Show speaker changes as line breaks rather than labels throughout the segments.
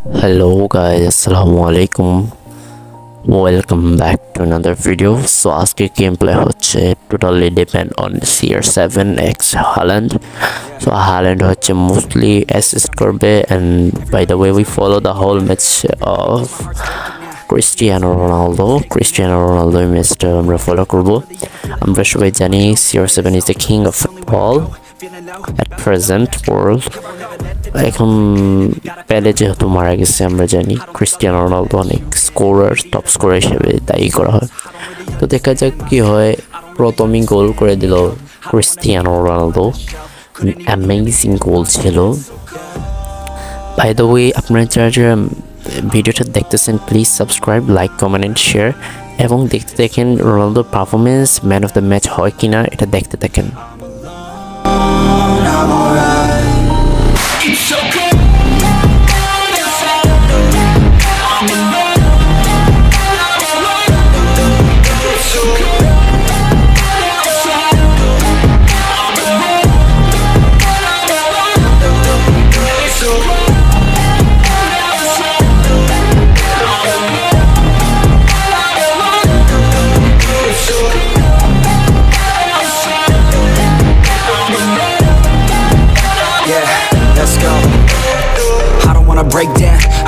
Hello guys আসসালামু আলাইকুম welcome back to another video so আজকে গেম প্লে হচ্ছে totally depend on CR seven x Haaland so Haaland হচ্ছে mostly assist করবে and by the way we follow the whole match of Cristiano Ronaldo Cristiano Ronaldo এই ম্যাচটা আমরা follow করব। আমরা সবাই জানি CR seven is the king of football at present world এখন প্যালে যেহেতু মারা গেছে, আমরা জানি ক্রিস্টিয়ানো রোনালদো অনেক স্কোরার টপ স্কোরার হিসেবে দায়ী করা হয়। তো দেখা যাক কি হয়। প্রথমই গোল করে দিল ক্রিস্টিয়ানো রোনালদো অ্যামেজিং গোল ছিল। বাই দ্য ওয়ে আপনারা যারা যারা ভিডিওটা দেখতেছেন please subscribe like comment and share এবং দেখতে দেখেন রোনালদোর performance man of the match হয় কিনা, এটা দেখতে থাকেন।
Yeah,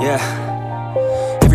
Yeah.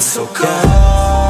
It's so cold